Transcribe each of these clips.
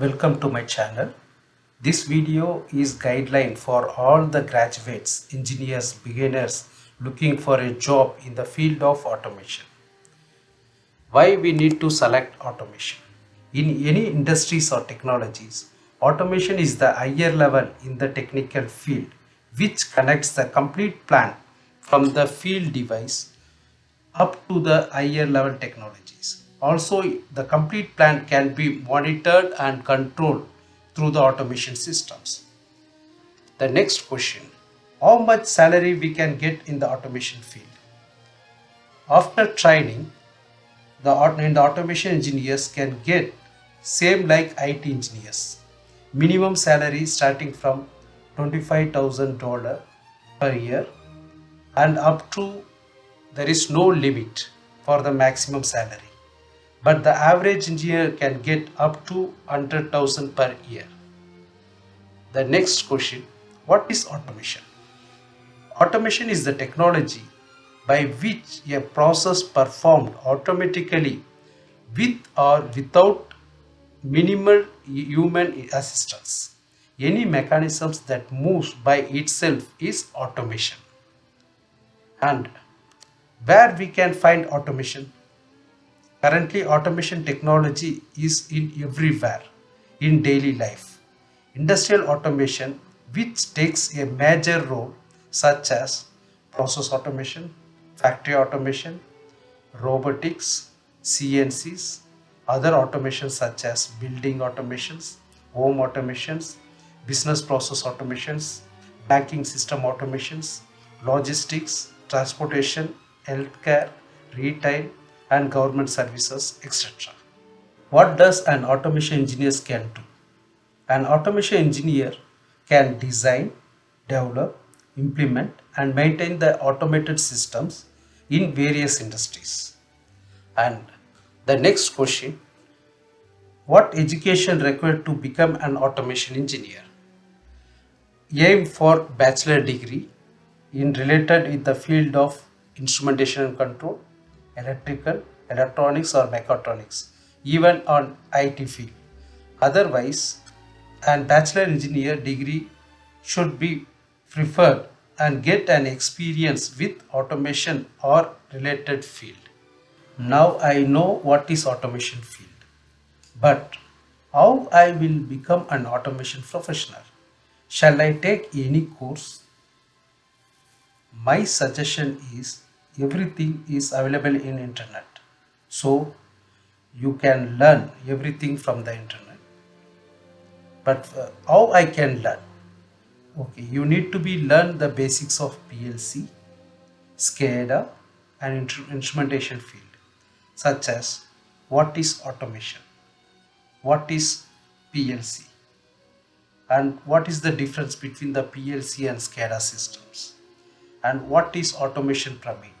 Welcome to my channel. This video is guideline for all the graduates, engineers, beginners looking for a job in the field of automation. Why we need to select automation? In any industries or technologies, automation is the higher level in the technical field which connects the complete plant from the field device up to the higher level technologies. Also, the complete plant can be monitored and controlled through the automation systems. The next question, how much salary we can get in the automation field? After training, the, in the automation engineers can get same like IT engineers. Minimum salary starting from $25,000 per year and up to there is no limit for the maximum salary but the average engineer can get up to 100000 per year. The next question what is automation? Automation is the technology by which a process performed automatically with or without minimal human assistance. Any mechanisms that moves by itself is automation. And where we can find automation currently automation technology is in everywhere in daily life. Industrial automation which takes a major role such as process automation factory automation robotics cncs other automations such as building automations home automations business process automations banking system automations logistics transportation healthcare, retail, and government services, etc. What does an automation engineer can do? An automation engineer can design, develop, implement, and maintain the automated systems in various industries. And the next question What education required to become an automation engineer? Aim for bachelor degree in related with the field of instrumentation and control, electrical, electronics or mechatronics, even on IT field. Otherwise, an bachelor engineer degree should be preferred and get an experience with automation or related field. Now I know what is automation field, but how I will become an automation professional? Shall I take any course? My suggestion is everything is available in internet. So you can learn everything from the internet. But uh, how i can learn? Okay you need to be learn the basics of plc scada and instrumentation field such as what is automation what is plc and what is the difference between the plc and scada systems and what is automation pyramid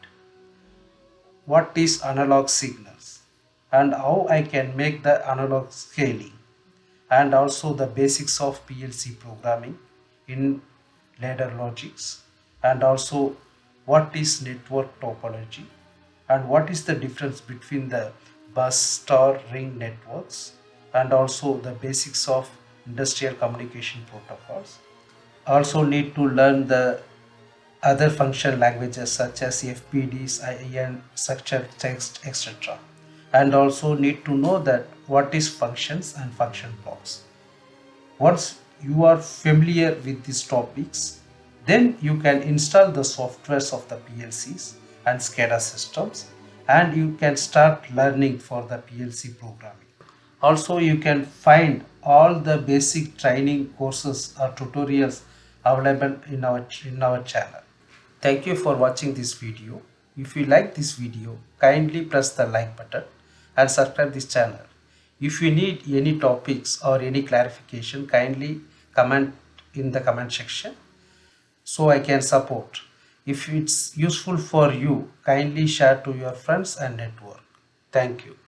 what is analog signals and how I can make the analog scaling and also the basics of PLC programming in ladder logics and also what is network topology and what is the difference between the bus star ring networks and also the basics of industrial communication protocols. Also need to learn the other function languages such as FBDs, IAN, structured text, etc. And also need to know that what is functions and function blocks. Once you are familiar with these topics, then you can install the softwares of the PLCs and SCADA systems and you can start learning for the PLC programming. Also, you can find all the basic training courses or tutorials available in our, in our channel. Thank you for watching this video. If you like this video, kindly press the like button and subscribe this channel. If you need any topics or any clarification, kindly comment in the comment section so I can support. If it's useful for you, kindly share to your friends and network. Thank you.